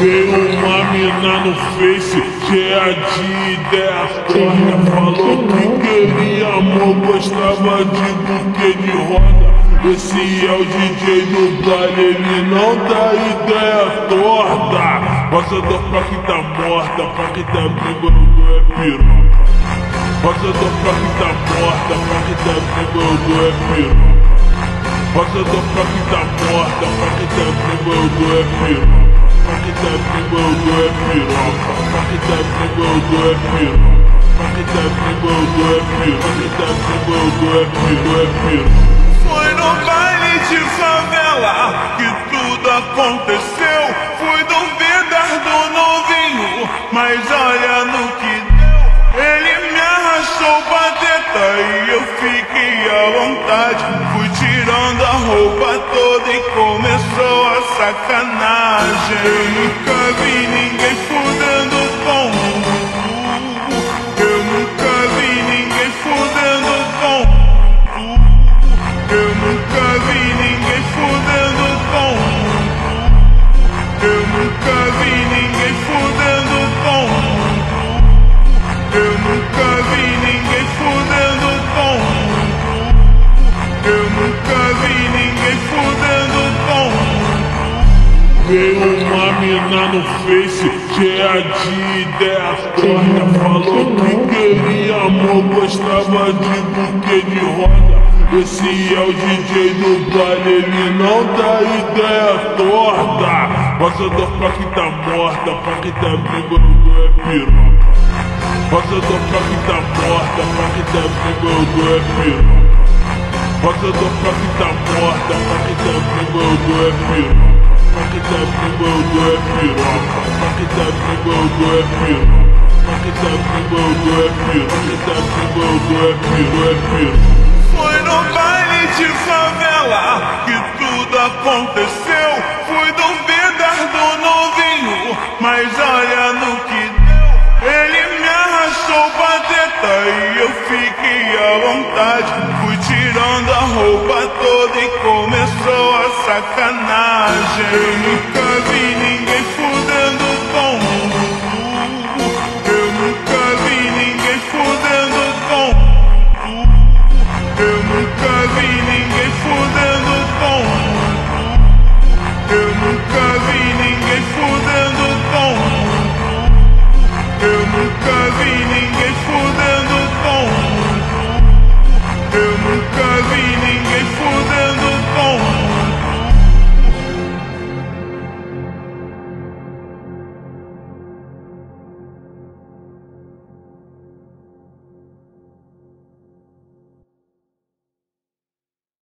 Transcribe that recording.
Veio uma mina no Face, cheia de ideia torta Falou que queria amor, gostava de buquê de roda. Esse é o DJ do baile, ele não dá ideia torta. Rosa do que tá morta, que tá viva, eu é piroca. Rosa do que tá morta, que tá viva, eu é piroca. Rosa do que tá morta, que tá viva, eu é piroca Foi no baile de favela que tudo aconteceu. Fui duvidar do novinho, mas olha no que deu. Ele me arrastou pra teta e eu fiquei à vontade. Fui tirando a roupa toda e começou a sacanagem. Eu nunca vi ninguém Veio uma mina no Face, cheia de ideia torta. Falou que queria amor, gostava de buquê de roda. Esse é o DJ do baile, ele não dá ideia torta. Rosa do que tá morta, que tá viva, eu é piroca. Rosa do que tá morta, que tá viva, eu é piroca. Rosa do que tá morta, que tá viva, eu é piroca Foi no baile de favela que tudo aconteceu. Fui duvidar do novinho, mas olha no que deu. Ele me arrastou pra teta e eu fiquei à vontade. Fui tirando a roupa toda e começou a sacanagem. Eu nunca vi